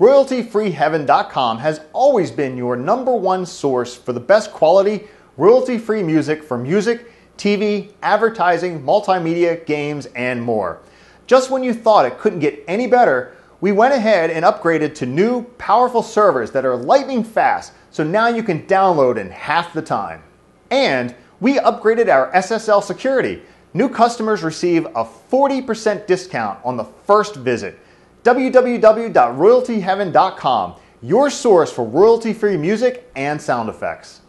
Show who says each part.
Speaker 1: RoyaltyFreeHeaven.com has always been your number one source for the best quality, royalty free music for music, TV, advertising, multimedia, games, and more. Just when you thought it couldn't get any better, we went ahead and upgraded to new, powerful servers that are lightning fast, so now you can download in half the time. And we upgraded our SSL security. New customers receive a 40% discount on the first visit. www.royaltyheaven.com, your source for royalty free music and sound effects.